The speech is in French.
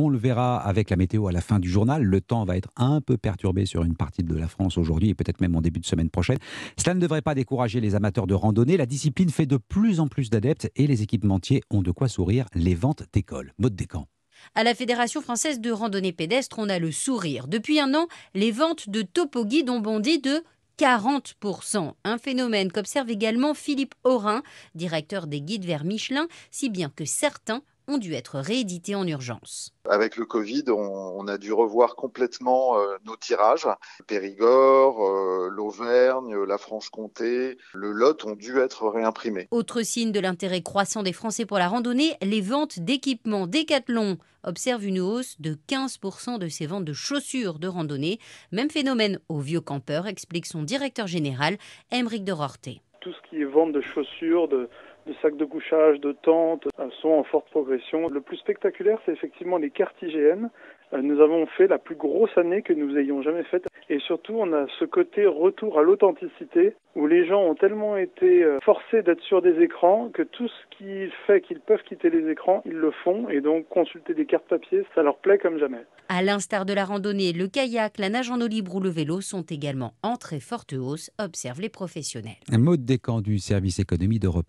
On le verra avec la météo à la fin du journal. Le temps va être un peu perturbé sur une partie de la France aujourd'hui et peut-être même en début de semaine prochaine. Cela ne devrait pas décourager les amateurs de randonnée. La discipline fait de plus en plus d'adeptes et les équipementiers ont de quoi sourire. Les ventes d'école. Mode des camps. À la Fédération française de randonnée pédestre, on a le sourire. Depuis un an, les ventes de topo-guides ont bondi de 40%. Un phénomène qu'observe également Philippe Aurin, directeur des guides vers Michelin, si bien que certains ont dû être réédités en urgence. Avec le Covid, on, a dû revoir complètement euh, nos tirages. Périgord, euh, l'Auvergne, la Franche-Comté, le Lot ont dû être réimprimés. Autre signe de l'intérêt croissant des Français pour la randonnée, les ventes d'équipements Décathlon observent une hausse de 15% de ces ventes de chaussures de randonnée. Même phénomène au vieux campeur, explique son directeur général, Émeric de Rorté. Tout ce qui est vente de chaussures, de, de sacs de couchage, de tentes sont en forte progression. Le plus spectaculaire, c'est effectivement les cartes IGN. Euh, nous avons fait la plus grosse année que nous ayons jamais faite. Et surtout, on a ce côté retour à l'authenticité où les gens ont tellement été euh, forcés d'être sur des écrans que tout ce qui fait qu'ils peuvent quitter les écrans, ils le font. Et donc, consulter des cartes papier, ça leur plaît comme jamais. À l'instar de la randonnée, le kayak, la nage en eau libre ou le vélo sont également en très forte hausse, observent les professionnels. Un mode décan du service économie de repas.